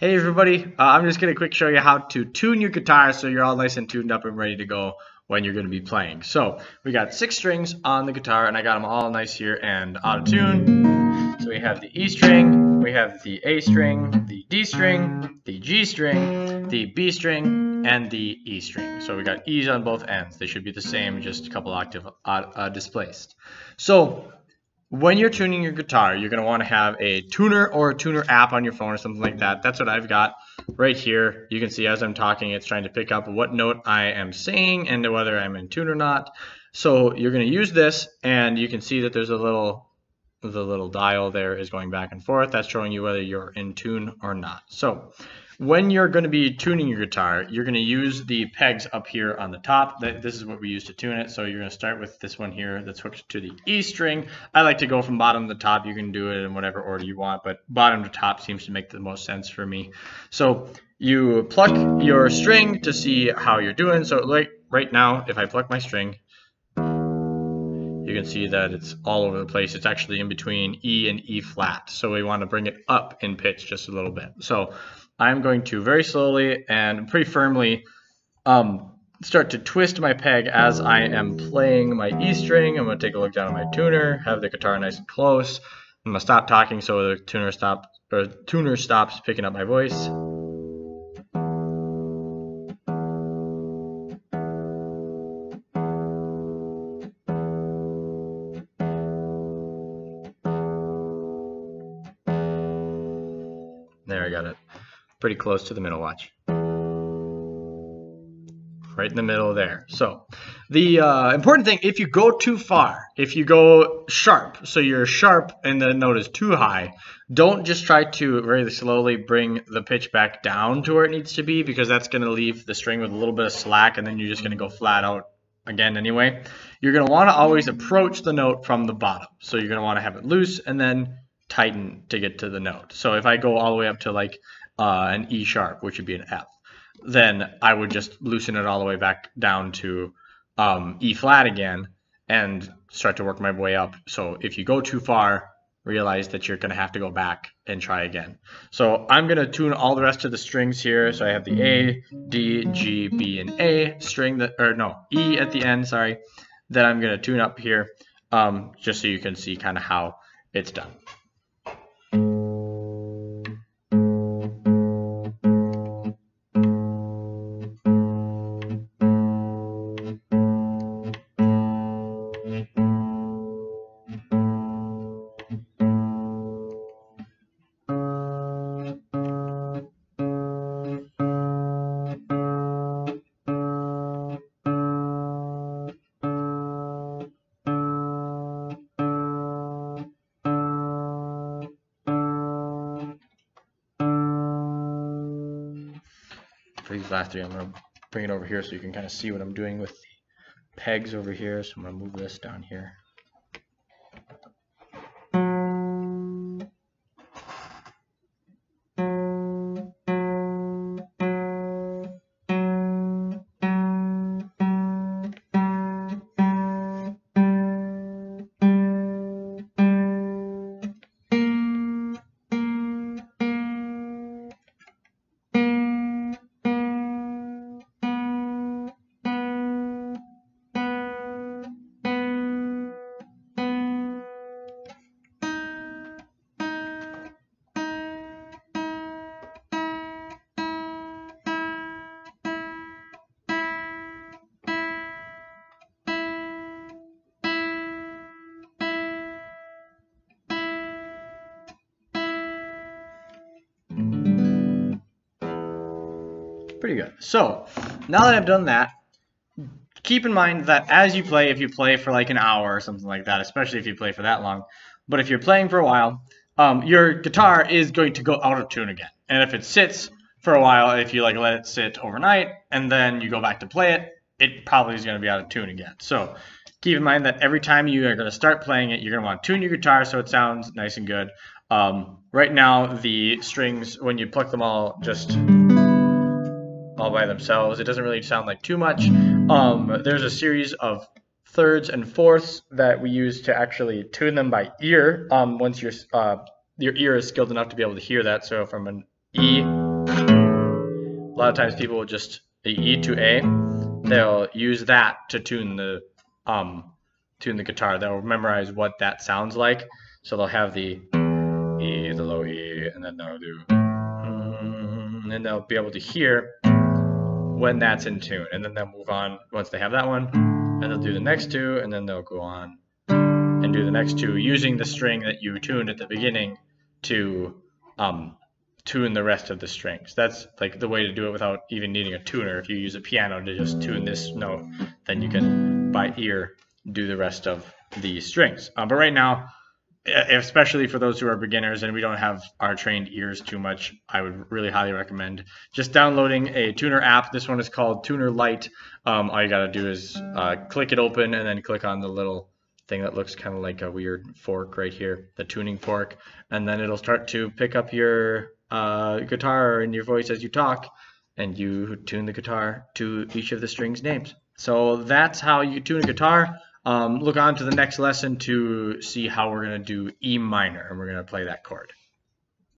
Hey everybody, uh, I'm just going to quick show you how to tune your guitar so you're all nice and tuned up and ready to go when you're going to be playing. So we got six strings on the guitar and I got them all nice here and out of tune. So we have the E string, we have the A string, the D string, the G string, the B string, and the E string. So we got E's on both ends. They should be the same, just a couple octave uh, uh, displaced. So when you're tuning your guitar, you're going to want to have a tuner or a tuner app on your phone or something like that. That's what I've got right here. You can see as I'm talking, it's trying to pick up what note I am saying and whether I'm in tune or not. So you're going to use this and you can see that there's a little the little dial there is going back and forth. That's showing you whether you're in tune or not. So when you're going to be tuning your guitar, you're going to use the pegs up here on the top. This is what we use to tune it. So you're going to start with this one here that's hooked to the E string. I like to go from bottom to top. You can do it in whatever order you want, but bottom to top seems to make the most sense for me. So you pluck your string to see how you're doing. So like right now, if I pluck my string, you can see that it's all over the place. It's actually in between E and E flat. So we want to bring it up in pitch just a little bit. So I'm going to very slowly and pretty firmly um, start to twist my peg as I am playing my E string. I'm going to take a look down at my tuner, have the guitar nice and close. I'm going to stop talking so the tuner stop or tuner stops picking up my voice. There, I got it pretty close to the middle watch. Right in the middle there. So the uh, important thing, if you go too far, if you go sharp, so you're sharp and the note is too high, don't just try to very slowly bring the pitch back down to where it needs to be because that's going to leave the string with a little bit of slack and then you're just going to go flat out again anyway. You're going to want to always approach the note from the bottom. So you're going to want to have it loose and then tighten to get to the note. So if I go all the way up to like uh, an E sharp, which would be an F, then I would just loosen it all the way back down to um, E flat again and start to work my way up. So if you go too far, realize that you're going to have to go back and try again. So I'm going to tune all the rest of the strings here. So I have the A, D, G, B, and A string that, or no, E at the end, sorry, that I'm going to tune up here um, just so you can see kind of how it's done. Last three, I'm going to bring it over here so you can kind of see what I'm doing with the pegs over here. So I'm going to move this down here. Pretty good. So, now that I've done that, keep in mind that as you play, if you play for like an hour or something like that, especially if you play for that long, but if you're playing for a while, um, your guitar is going to go out of tune again. And if it sits for a while, if you like let it sit overnight and then you go back to play it, it probably is going to be out of tune again. So keep in mind that every time you are going to start playing it, you're going to want to tune your guitar so it sounds nice and good. Um, right now, the strings, when you pluck them all, just all by themselves. It doesn't really sound like too much. Um, there's a series of thirds and fourths that we use to actually tune them by ear. Um, once your uh, your ear is skilled enough to be able to hear that. So from an E, a lot of times people will just E to A. They'll use that to tune the um tune the guitar. They'll memorize what that sounds like. So they'll have the E, the low E, and then they'll do, and they'll be able to hear when that's in tune. And then they'll move on once they have that one, and they'll do the next two, and then they'll go on and do the next two using the string that you tuned at the beginning to um, tune the rest of the strings. That's like the way to do it without even needing a tuner. If you use a piano to just tune this note, then you can by ear do the rest of the strings. Um, but right now, especially for those who are beginners and we don't have our trained ears too much, I would really highly recommend just downloading a tuner app. This one is called Tuner Lite. Um, all you got to do is uh, click it open and then click on the little thing that looks kind of like a weird fork right here, the tuning fork, and then it'll start to pick up your uh, guitar and your voice as you talk, and you tune the guitar to each of the strings names. So that's how you tune a guitar. Um, look on to the next lesson to see how we're going to do E minor, and we're going to play that chord.